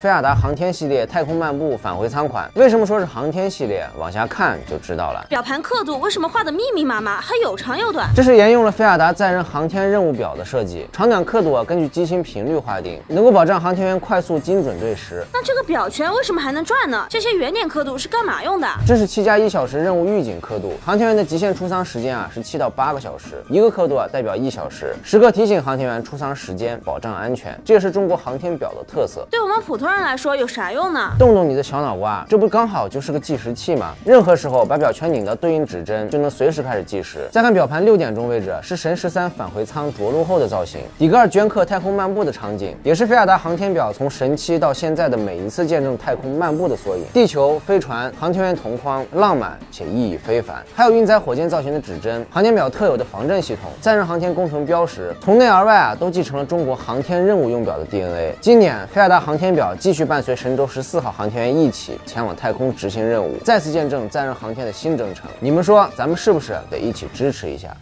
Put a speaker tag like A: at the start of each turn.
A: 菲亚达航天系列太空漫步返回舱款，为什么说是航天系列？往下看就知道了。
B: 表盘刻度为什么画的密密麻麻，还有长有短？
A: 这是沿用了菲亚达载人航天任务表的设计，长短刻度啊根据机芯频率划定，能够保障航天员快速精准对时。
B: 那这个表圈为什么还能转呢？这些圆点刻度是干嘛用的？
A: 这是七加一小时任务预警刻度，航天员的极限出舱时间啊是七到八个小时，一个刻度啊代表一小时，时刻提醒航天员出舱时间，保障安全。这也是中国航天表的特色。
B: 对我们普通人来说有啥？用呢？
A: 动动你的小脑瓜，这不刚好就是个计时器吗？任何时候把表圈拧到对应指针，就能随时开始计时。再看表盘六点钟位置，是神十三返回舱着陆后的造型。底盖镌刻太空漫步的场景，也是菲亚达航天表从神七到现在的每一次见证太空漫步的缩影。地球、飞船、航天员同框，浪漫且意义非凡。还有运载火箭造型的指针，航天表特有的防震系统，载人航天工程标识，从内而外啊，都继承了中国航天任务用表的 DNA。今年菲亚达航天表继续伴随神。舟十四号航天员一起前往太空执行任务，再次见证载人航天的新征程。你们说，咱们是不是得一起支持一下？